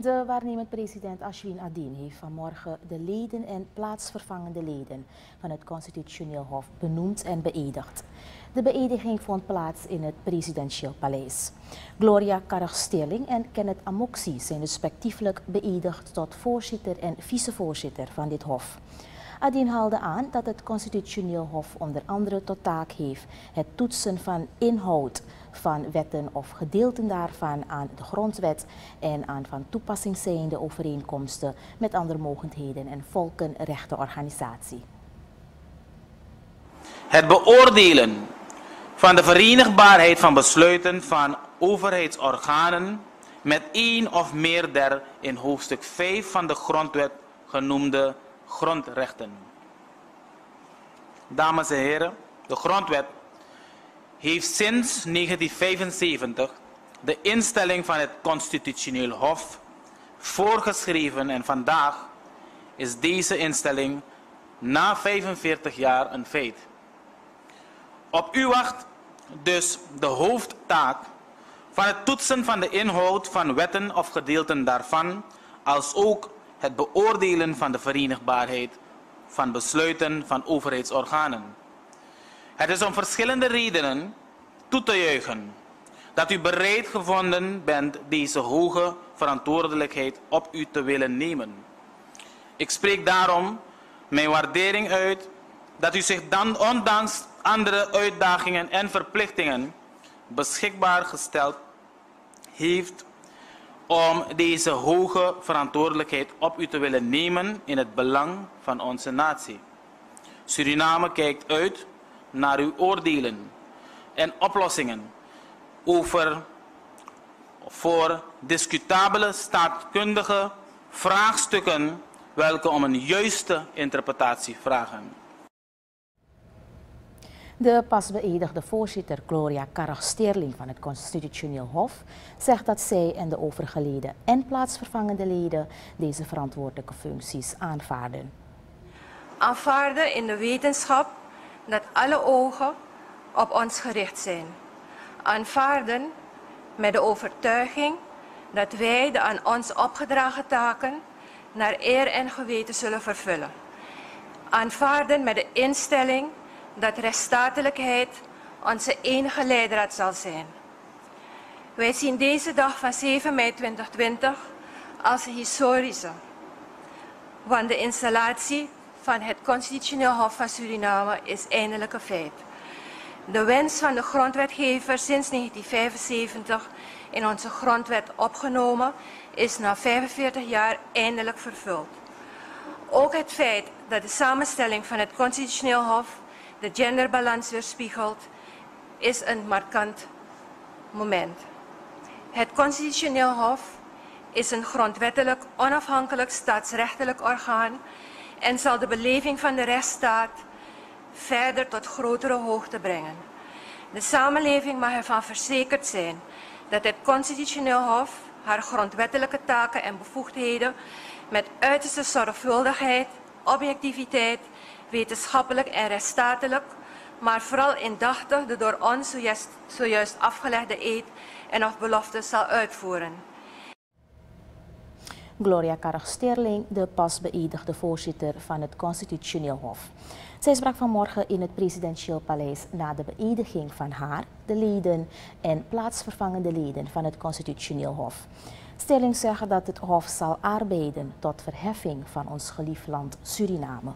De waarnemend president Ashwin Adin heeft vanmorgen de leden en plaatsvervangende leden van het Constitutioneel Hof benoemd en beëdigd. De beëdiging vond plaats in het presidentieel paleis. Gloria Karag-Sterling en Kenneth Amoxi zijn respectievelijk beëdigd tot voorzitter en vicevoorzitter van dit hof. Adin haalde aan dat het Constitutioneel Hof onder andere tot taak heeft het toetsen van inhoud van wetten of gedeelten daarvan aan de grondwet en aan van toepassing zijnde overeenkomsten met andere mogendheden en volkenrechtenorganisatie. Het beoordelen van de verenigbaarheid van besluiten van overheidsorganen met één of meer der in hoofdstuk 5 van de grondwet genoemde grondrechten. Dames en heren, de grondwet heeft sinds 1975 de instelling van het Constitutioneel Hof voorgeschreven en vandaag is deze instelling na 45 jaar een feit. Op u wacht dus de hoofdtaak van het toetsen van de inhoud van wetten of gedeelten daarvan, als ook het beoordelen van de verenigbaarheid van besluiten van overheidsorganen. Het is om verschillende redenen toe te juichen dat u bereid gevonden bent deze hoge verantwoordelijkheid op u te willen nemen. Ik spreek daarom mijn waardering uit dat u zich dan ondanks andere uitdagingen en verplichtingen beschikbaar gesteld heeft om deze hoge verantwoordelijkheid op u te willen nemen in het belang van onze natie. Suriname kijkt uit naar uw oordelen en oplossingen over voor discutabele staatkundige vraagstukken welke om een juiste interpretatie vragen. De pas beëdigde voorzitter Gloria Karag-Sterling van het Constitutioneel Hof zegt dat zij en de overgeleden en plaatsvervangende leden deze verantwoordelijke functies aanvaarden. Aanvaarden in de wetenschap dat alle ogen op ons gericht zijn. Aanvaarden met de overtuiging dat wij de aan ons opgedragen taken naar eer en geweten zullen vervullen. Aanvaarden met de instelling dat rechtsstatelijkheid onze enige leidraad zal zijn. Wij zien deze dag van 7 mei 2020 als historische, want de installatie van het Constitutioneel Hof van Suriname is eindelijk een feit. De wens van de grondwetgever sinds 1975 in onze grondwet opgenomen is na 45 jaar eindelijk vervuld. Ook het feit dat de samenstelling van het Constitutioneel Hof de genderbalans weerspiegelt, is een markant moment. Het Constitutioneel Hof is een grondwettelijk onafhankelijk staatsrechtelijk orgaan en zal de beleving van de rechtsstaat verder tot grotere hoogte brengen. De samenleving mag ervan verzekerd zijn dat het Constitutioneel Hof haar grondwettelijke taken en bevoegdheden met uiterste zorgvuldigheid, objectiviteit, wetenschappelijk en rechtsstatelijk, maar vooral indachtig de door ons zojuist, zojuist afgelegde eed en of belofte zal uitvoeren. Gloria Karag-Sterling, de pas beëdigde voorzitter van het Constitutioneel Hof. Zij sprak vanmorgen in het presidentieel paleis na de beëdiging van haar, de leden en plaatsvervangende leden van het Constitutioneel Hof. Sterling zegt dat het Hof zal arbeiden tot verheffing van ons geliefd land Suriname.